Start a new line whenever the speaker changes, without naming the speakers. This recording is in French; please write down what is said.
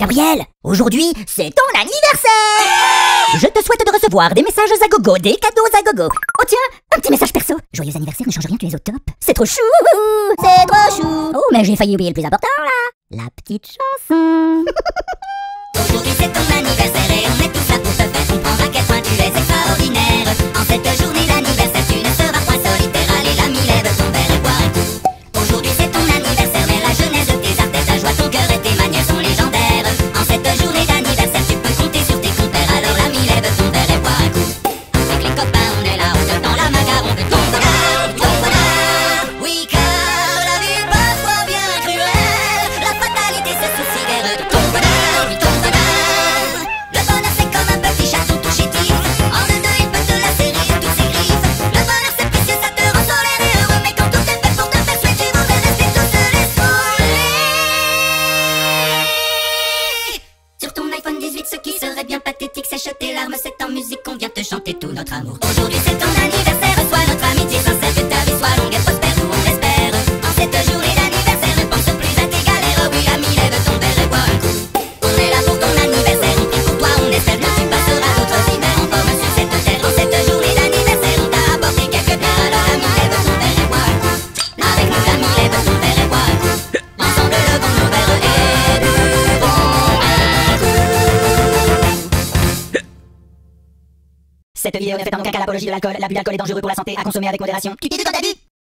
Gabriel, aujourd'hui, c'est ton anniversaire Je te souhaite de recevoir des messages à gogo, des cadeaux à gogo. Oh tiens, un petit message perso. Joyeux anniversaire, ne change rien, tu es au top. C'est trop chou C'est trop chou Oh, mais j'ai failli oublier le plus important, là La petite chanson
Aujourd'hui, c'est ton anniversaire sèche tes larmes, c'est en musique qu'on vient te chanter tout notre amour. Aujourd'hui c'est ton anniversaire. Cette
vidéo n'est faite en aucun cas l'apologie de l'alcool. L'abus d'alcool est dangereux pour la santé, à consommer avec modération.
Tu t'es dit quand t'as